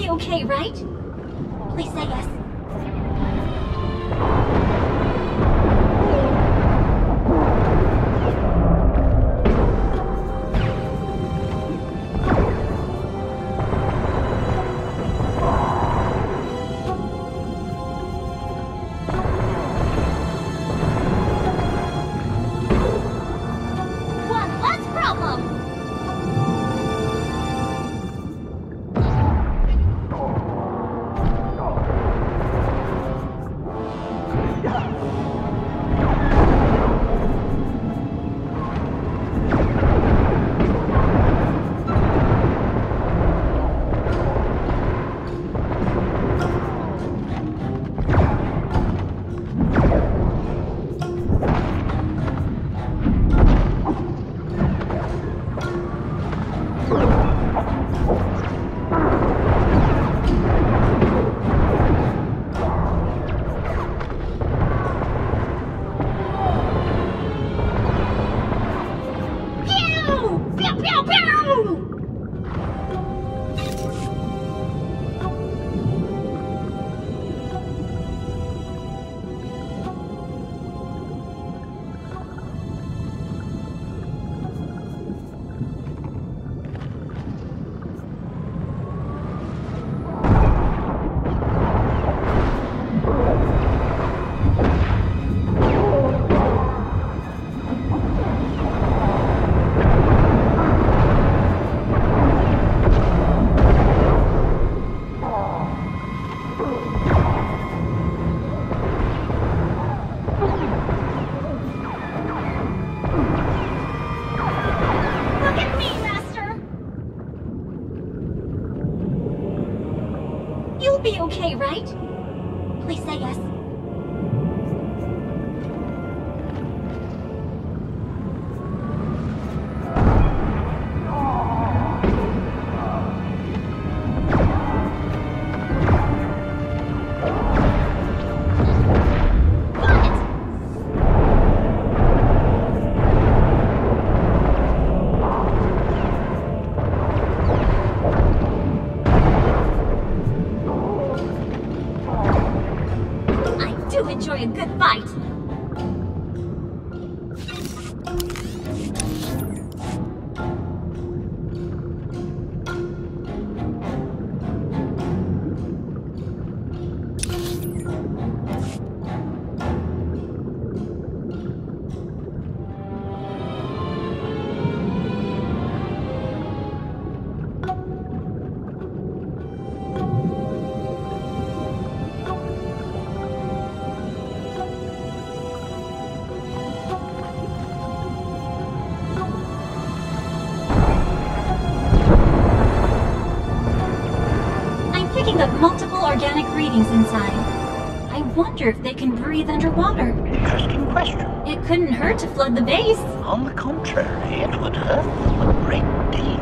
be okay, right? Please say yes. Inside. I wonder if they can breathe underwater. Interesting question. It couldn't hurt to flood the base. On the contrary, it would hurt them a great deal.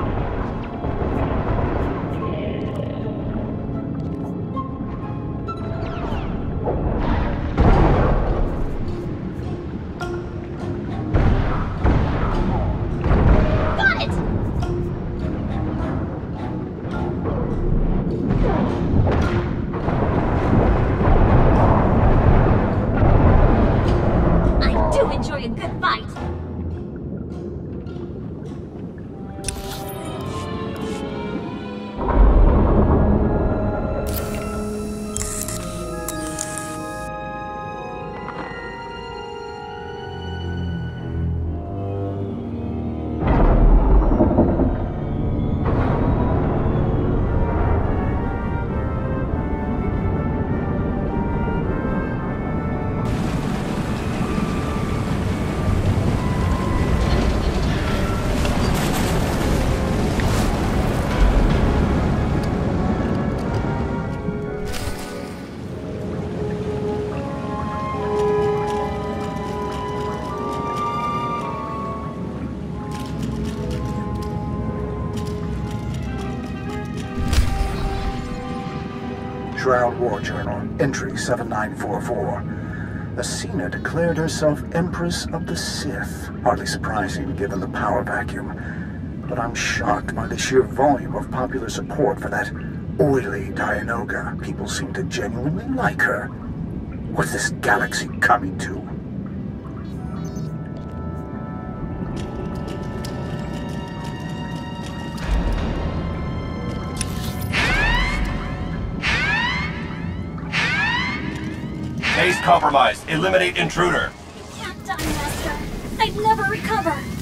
Shroud War Journal, entry 7944. Acina declared herself Empress of the Sith. Hardly surprising given the power vacuum. But I'm shocked by the sheer volume of popular support for that oily Dianoga. People seem to genuinely like her. What's this galaxy coming to? Compromised. Eliminate intruder. Can't die, Master. I'd never recover.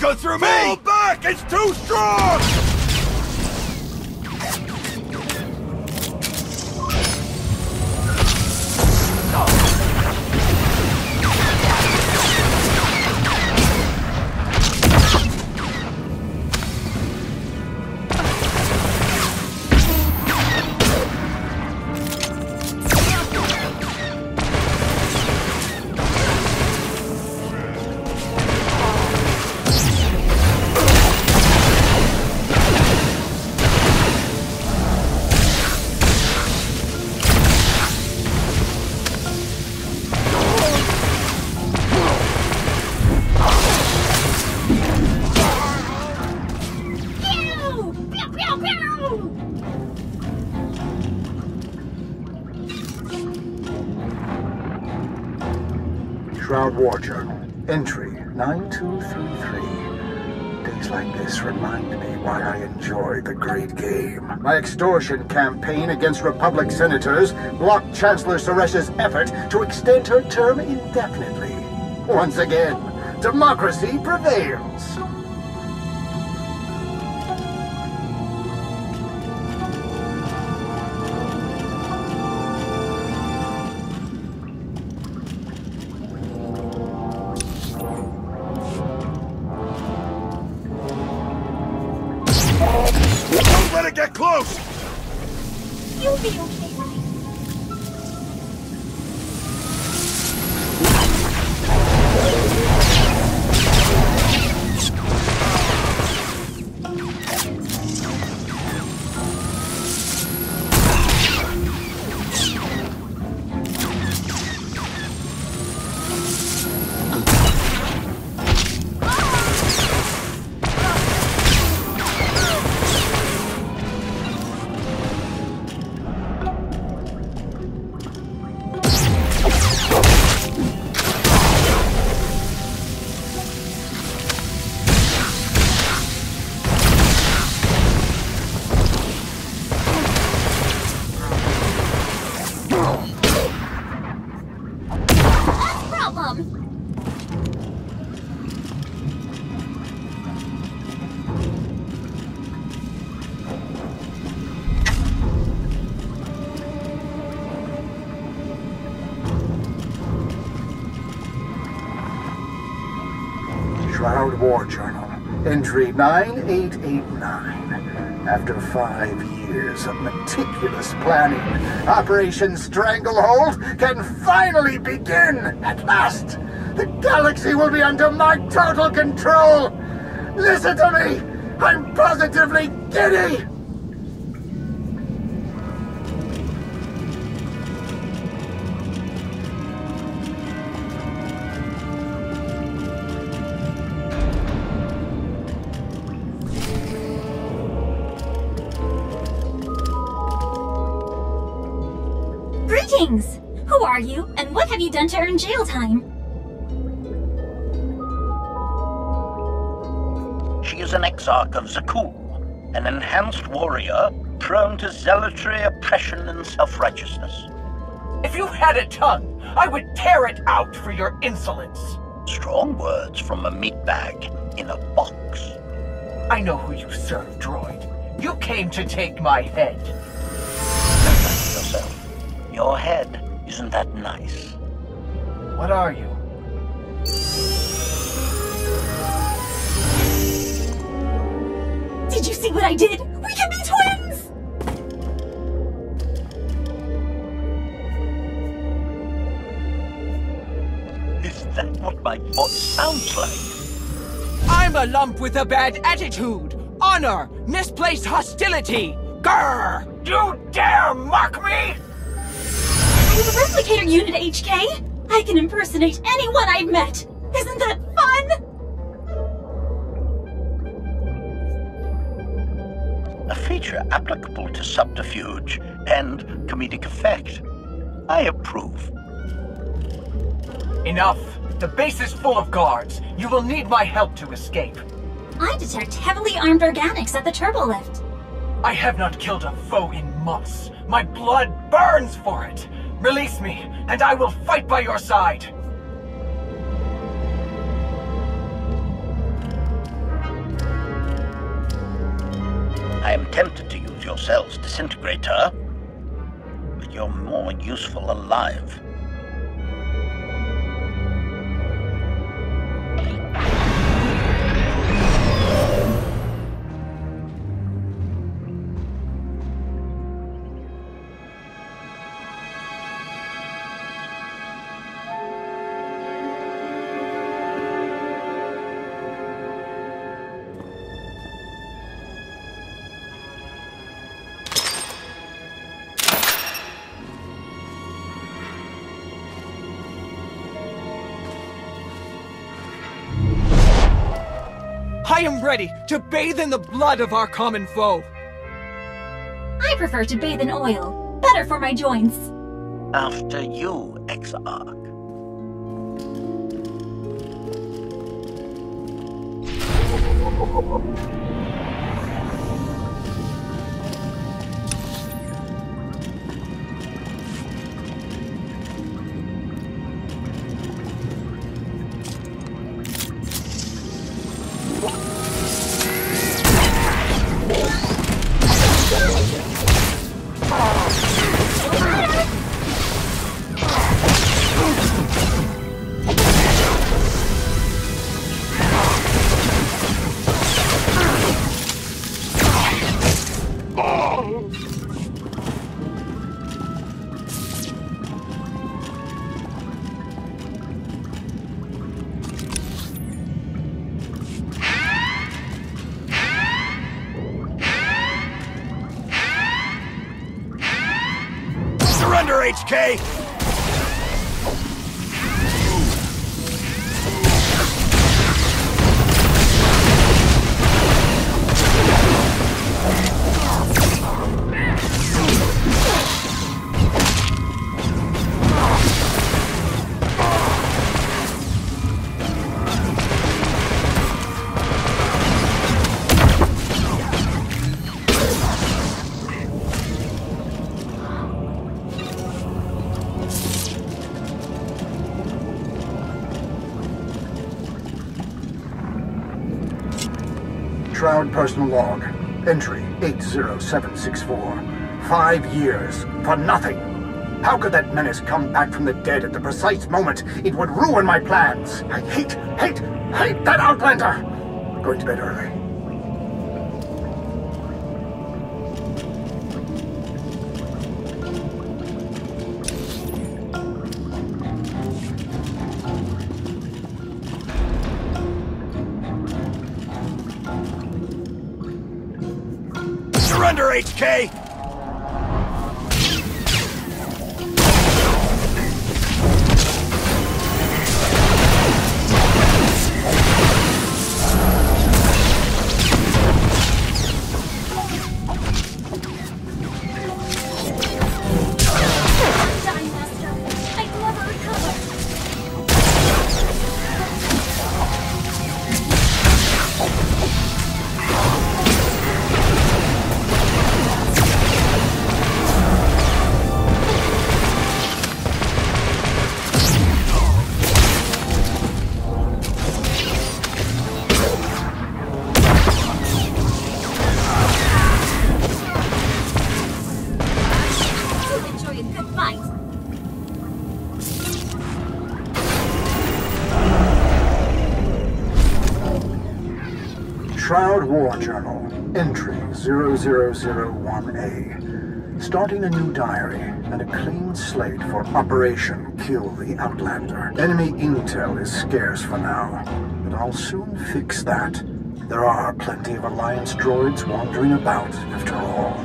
Go through me! Fall back! It's too strong! Entry 9233. Days like this remind me why I enjoy the great game. My extortion campaign against Republic senators blocked Chancellor Saresh's effort to extend her term indefinitely. Once again, democracy prevails. Entry 9889. After five years of meticulous planning, Operation Stranglehold can finally begin! At last! The galaxy will be under my total control! Listen to me! I'm positively giddy! Greetings! Who are you, and what have you done to earn jail time? She is an exarch of Zakuul, an enhanced warrior prone to zealotry, oppression, and self-righteousness. If you had a tongue, I would tear it out for your insolence. Strong words from a meat bag in a box. I know who you serve, droid. You came to take my head your head. Isn't that nice? What are you? Did you see what I did? We can be twins! Is that what my voice sounds like? I'm a lump with a bad attitude, honor, misplaced hostility. Grr! You dare mock me? I have a replicator unit, HK! I can impersonate anyone I've met! Isn't that fun? A feature applicable to subterfuge and comedic effect. I approve. Enough. The base is full of guards. You will need my help to escape. I detect heavily armed organics at the turbo lift. I have not killed a foe in months. My blood burns for it. Release me, and I will fight by your side. I am tempted to use your cell's disintegrator, but you're more useful alive. I am ready to bathe in the blood of our common foe. I prefer to bathe in oil. Better for my joints. After you, Exarch. 80764. Five years for nothing. How could that menace come back from the dead at the precise moment it would ruin my plans? I hate, hate, hate that Outlander! Going to bed early. HK! 0001A. Starting a new diary and a clean slate for Operation Kill the Outlander. Enemy intel is scarce for now, but I'll soon fix that. There are plenty of Alliance droids wandering about, after all.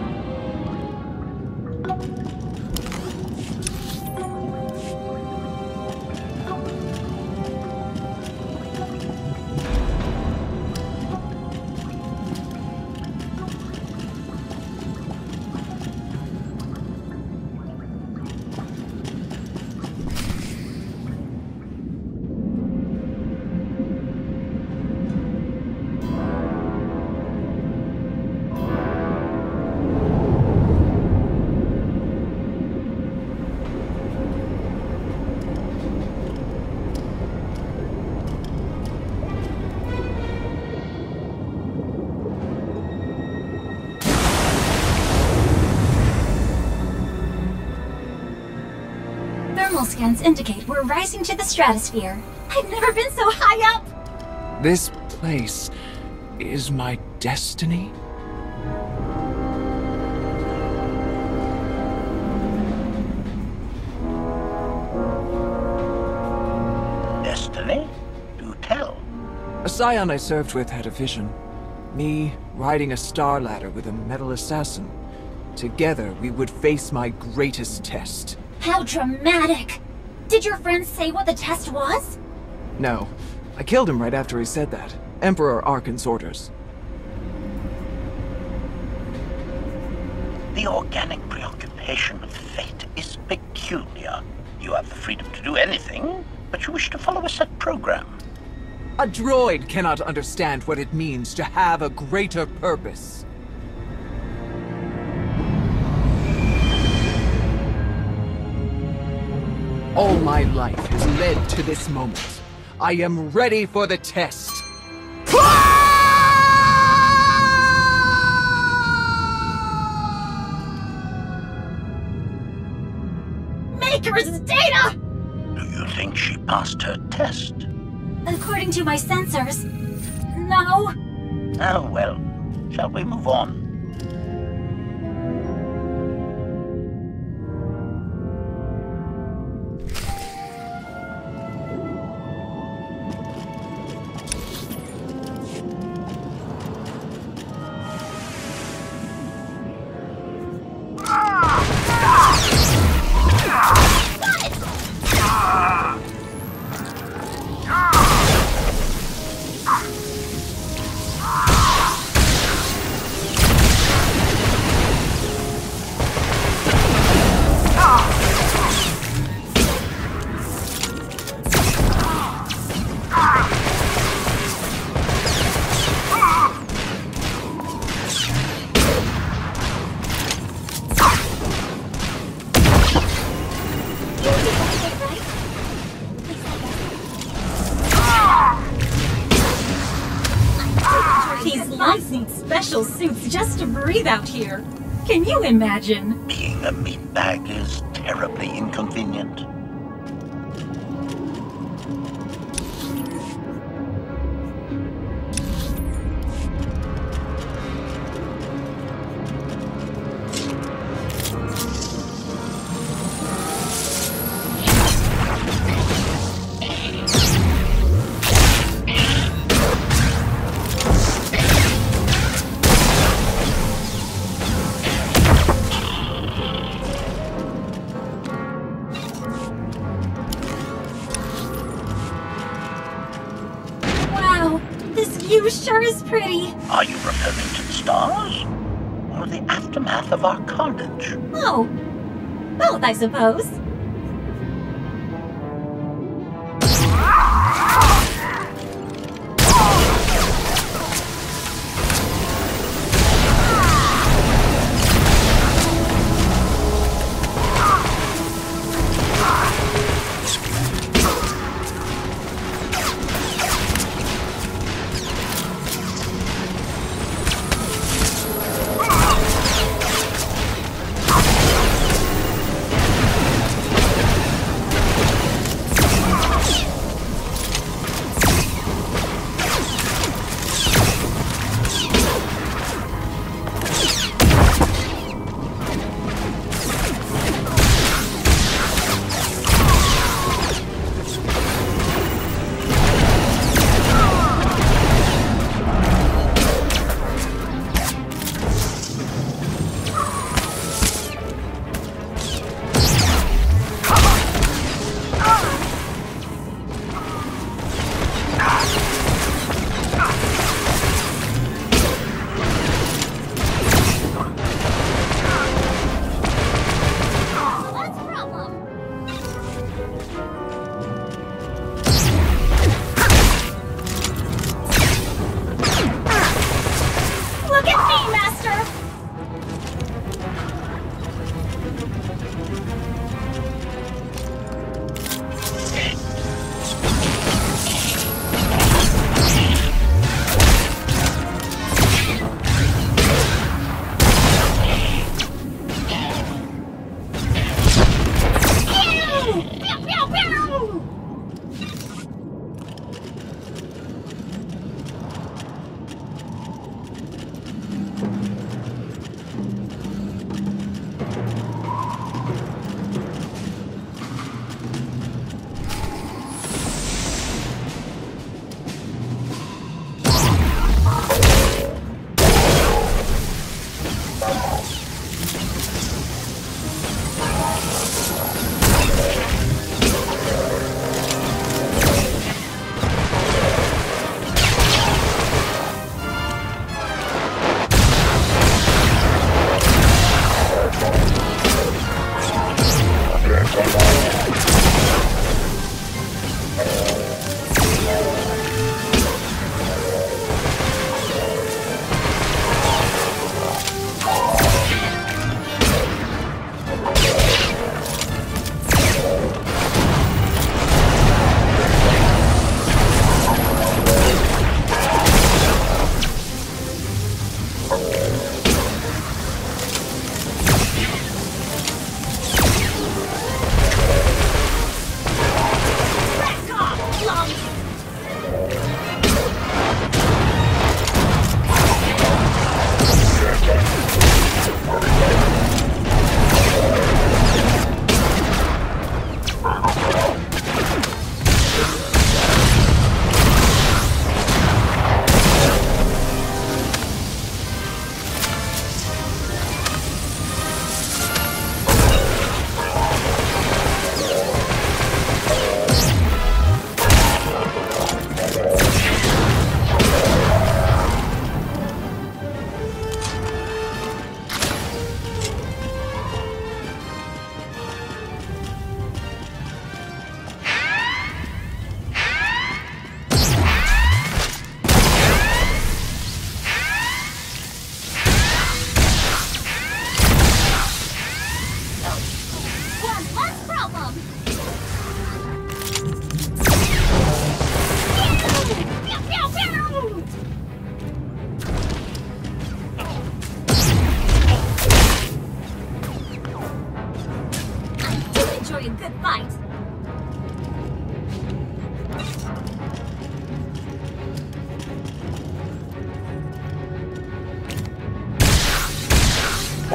Scans indicate we're rising to the stratosphere. I've never been so high up! This place is my destiny? Destiny? Do tell. A scion I served with had a vision. Me riding a star ladder with a metal assassin. Together, we would face my greatest test. How dramatic! Did your friends say what the test was? No, I killed him right after he said that. Emperor Arcann's orders. The organic preoccupation of fate is peculiar. You have the freedom to do anything, but you wish to follow a set program. A droid cannot understand what it means to have a greater purpose. All my life has led to this moment. I am ready for the test. Maker's data! Do you think she passed her test? According to my sensors, no. Oh, well. Shall we move on? Breathe out here. Can you imagine? I suppose.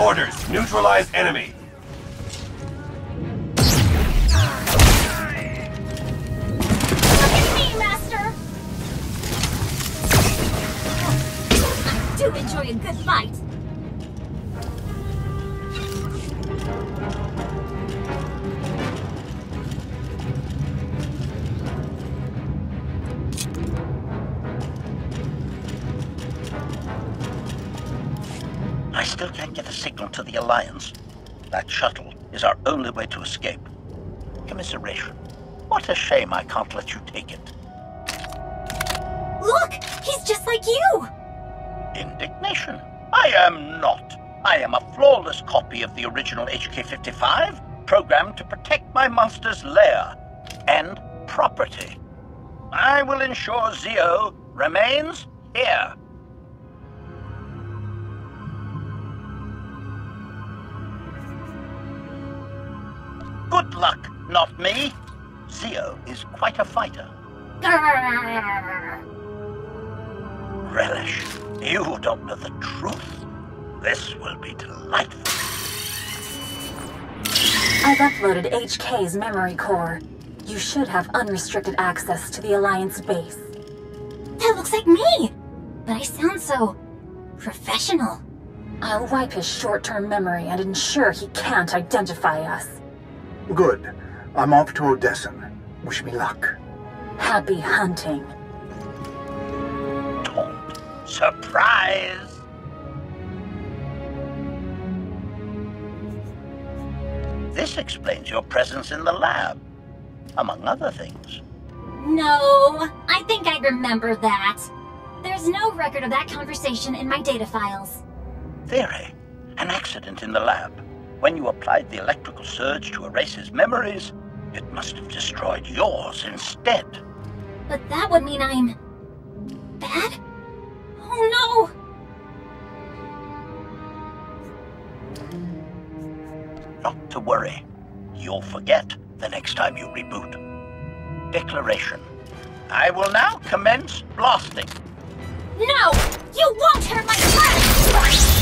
Orders. Neutralize enemy. Only way to escape. Commiseration. What a shame I can't let you take it. Look! He's just like you! Indignation. I am not. I am a flawless copy of the original HK-55, programmed to protect my master's lair and property. I will ensure Zio remains here. Good luck, not me. Zio is quite a fighter. Relish, you don't know the truth. This will be delightful. I've uploaded HK's memory core. You should have unrestricted access to the Alliance base. That looks like me! But I sound so... professional. I'll wipe his short-term memory and ensure he can't identify us. Good. I'm off to Odessen. Wish me luck. Happy hunting. Don't. Surprise! This explains your presence in the lab, among other things. No, I think I remember that. There's no record of that conversation in my data files. Theory. An accident in the lab. When you applied the electrical surge to erase his memories, it must have destroyed yours instead. But that would mean I'm... bad? Oh no! Not to worry. You'll forget the next time you reboot. Declaration. I will now commence blasting. no! You won't hurt my friend!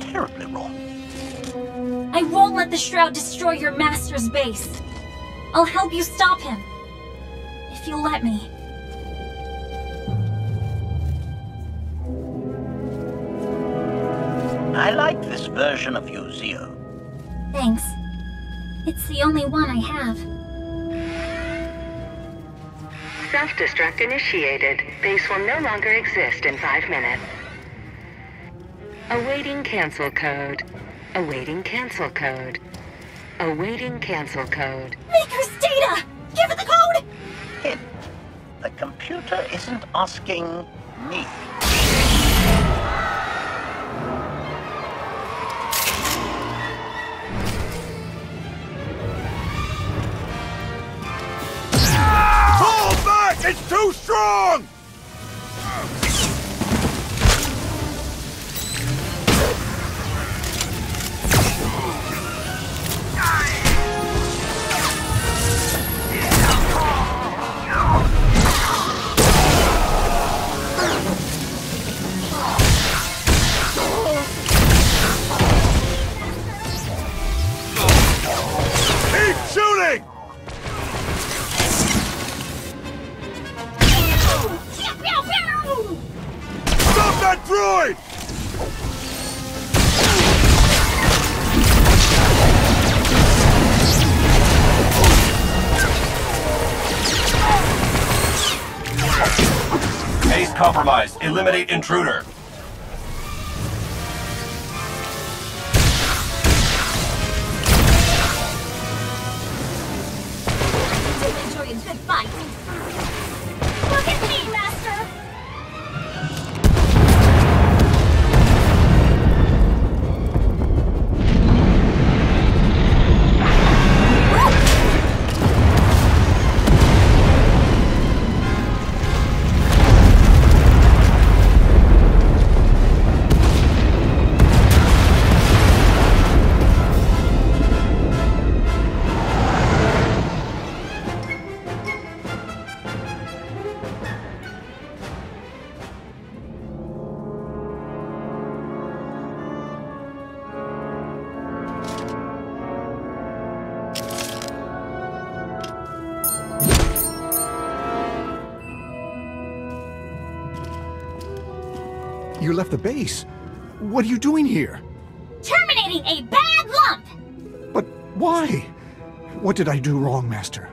Terribly wrong. I won't let the Shroud destroy your master's base. I'll help you stop him. If you'll let me. I like this version of you, Zio. Thanks. It's the only one I have. Self-destruct initiated. Base will no longer exist in five minutes. Awaiting cancel code. Awaiting cancel code. Awaiting cancel code. Maker's data! Give it the code! Hint. The computer isn't asking me. Pull back! It's too strong! Eliminate intruder. You left the base. What are you doing here? Terminating a bad lump! But why? What did I do wrong, Master?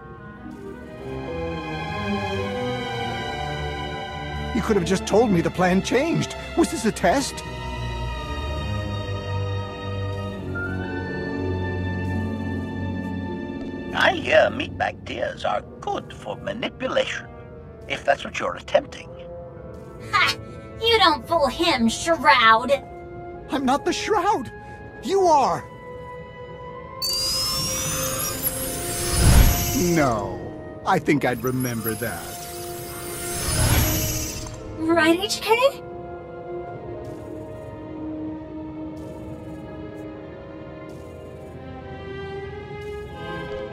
You could have just told me the plan changed. Was this a test? I hear uh, meat tears are good for manipulation, if that's what you're attempting. Ha! You don't fool him, Shroud! I'm not the Shroud. You are. No. I think I'd remember that. Right, HK?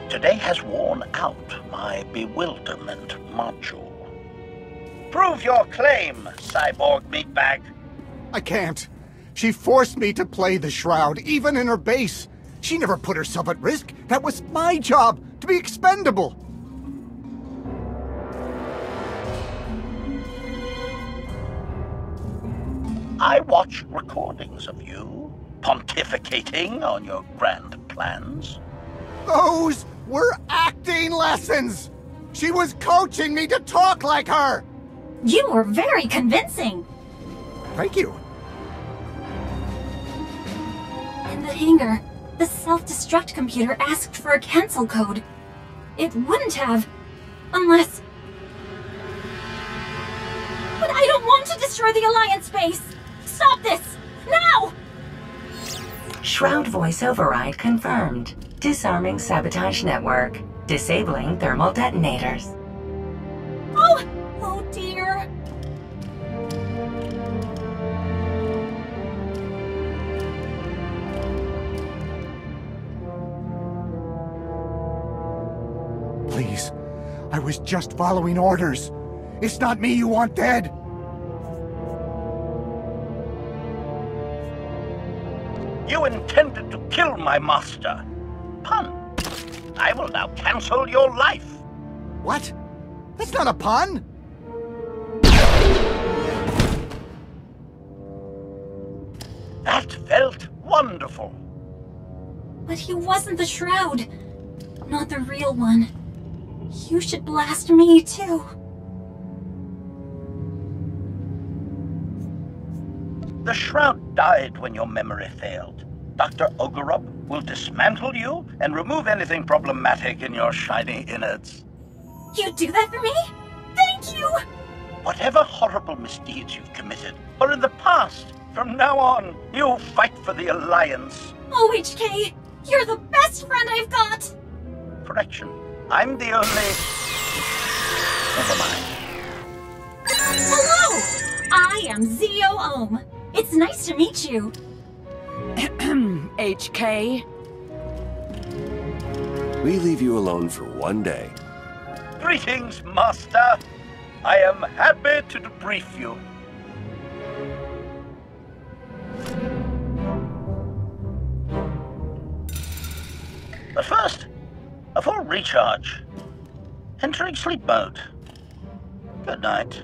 Today has worn out my bewilderment module. Prove your claim, cyborg meatbag. I can't. She forced me to play the Shroud, even in her base. She never put herself at risk. That was my job, to be expendable. I watch recordings of you pontificating on your grand plans. Those were acting lessons. She was coaching me to talk like her. You were very convincing. Thank you. In the hangar, the self-destruct computer asked for a cancel code. It wouldn't have, unless... But I don't want to destroy the Alliance base! Stop this! Now! Shroud voice override confirmed. Disarming sabotage network. Disabling thermal detonators. I was just following orders. It's not me you want dead. You intended to kill my master. Pun. I will now cancel your life. What? That's not a pun! That felt wonderful. But he wasn't the Shroud. Not the real one. You should blast me, too. The Shroud died when your memory failed. Dr. Oggurobb will dismantle you and remove anything problematic in your shiny innards. You do that for me? Thank you! Whatever horrible misdeeds you've committed are in the past. From now on, you fight for the Alliance. Oh, HK, you're the best friend I've got! Correction. I'm the only... Never mind. Hello! I am ZO-OM. It's nice to meet you. HK? We leave you alone for one day. Greetings, Master. I am happy to debrief you. But first, a full recharge. Entering sleep mode. Good night.